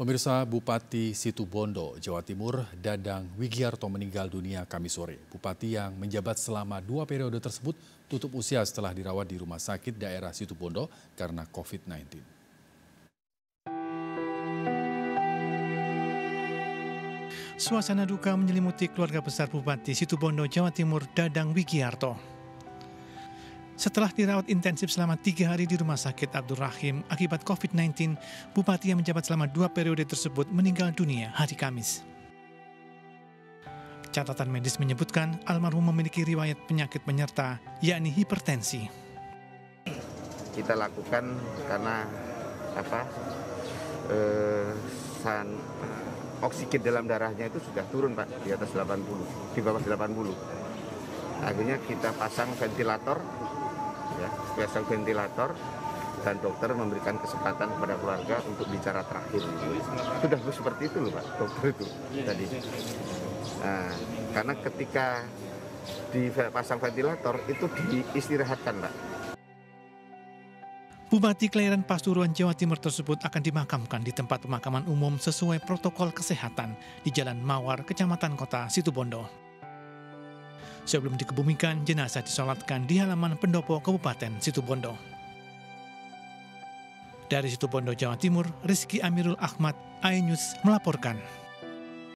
Pemirsa Bupati Situbondo, Jawa Timur, Dadang Wigiarto meninggal dunia Kamis sore. Bupati yang menjabat selama dua periode tersebut tutup usia setelah dirawat di rumah sakit daerah Situbondo karena COVID-19. Suasana duka menyelimuti keluarga besar Bupati Situbondo, Jawa Timur, Dadang Wigiarto. Setelah dirawat intensif selama tiga hari di Rumah Sakit Abdul Rahim akibat COVID-19, Bupati yang menjabat selama dua periode tersebut meninggal dunia hari Kamis. Catatan medis menyebutkan almarhum memiliki riwayat penyakit penyerta, yakni hipertensi. Kita lakukan karena apa? Eh, san, oksigen dalam darahnya itu sudah turun pak di atas 80, di bawah 80. Akhirnya kita pasang ventilator ya biasa ventilator dan dokter memberikan kesempatan kepada keluarga untuk bicara terakhir. Sudah seperti itu loh pak dokter itu tadi. Nah, karena ketika dipasang ventilator itu diistirahatkan pak. Bupati kelahiran Pasuruan Jawa Timur tersebut akan dimakamkan di tempat pemakaman umum sesuai protokol kesehatan di Jalan Mawar, Kecamatan Kota Situbondo. Sebelum dikebumikan, jenazah disolatkan di halaman pendopo Kabupaten Situbondo. Dari Situbondo, Jawa Timur, Rizky Amirul Ahmad, Ainews melaporkan.